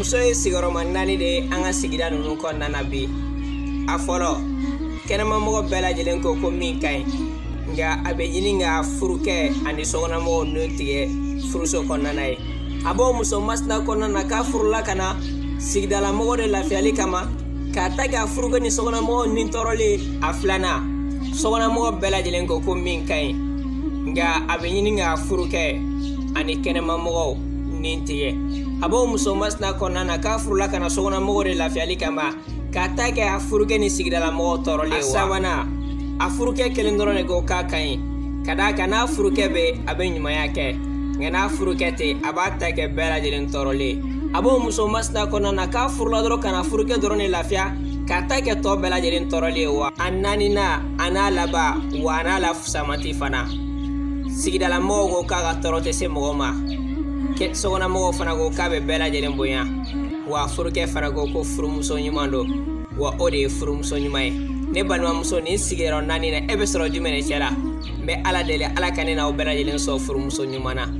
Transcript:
muso ye sigiyɔrɔma naani de ye an ka sigida ninnu kɔnɔna na bi a fɔlɔ kɛnɛmamɔgɔ bɛɛ lajɛlen ko ko min ka ɲi nka a bɛ ɲini ka furukɛ ani sokɔnɔmɔgɔw nun tigɛ furuso kɔnɔna na ye a b'o muso masina kɔnɔna na k'a furula ka na sigidalamɔgɔ de lafiyali kama k'a ta k'a furukɛ ni sokɔnɔmɔgɔw ni tɔɔrɔlen a filanan sokɔnɔmɔgɔ bɛɛ lajɛlen ko ko min ka ɲi nka a bɛ ɲini ka furukɛ ani kɛnɛmamɔgɔw nin tigɛ a b'o muso masina kɔnɔna na k'a furula ka na sokɔnɔmɔgɔw de lafiyali kama k'a ta kɛ a furukɛ ni sigidalamɔgɔw tɔɔrɔlen wa sabanan a furukɛ kelen dɔrɔn de ko k'a ka ɲi ka d'a kan n'a furukɛ bɛ a bɛ ɲumanya kɛ nka n'a furukɛ tɛ a b'a ta kɛ bɛɛ lajɛlen tɔɔrɔlen a b'o muso masina kɔnɔna na k'a furula dɔrɔn ka na furukɛ dɔrɔn de lafiya k'a ta kɛ tɔɔ bɛɛ lajɛlen tɔɔrɔlen wa a naaninan a n'a laban wa a n'a la fusamati fana sigidala mɔgɔw ko k'a ka tɔɔrɔ tɛ se mɔgɔ ma sokɔnɔ mɔgɔw fana ko k'a bɛ bɛɛ lajɛlen bonya wa furukɛ fana ko ko furumuso ɲuman don wa o de ye furumuso ɲuman ye ne balimamuso nin sigiyɔrɔ naani na e bɛ sɔrɔ jumɛn de cɛ la n bɛ ala deli ala ka ne n'aw bɛɛ lajɛlen sɔrɔ furumuso ɲuman na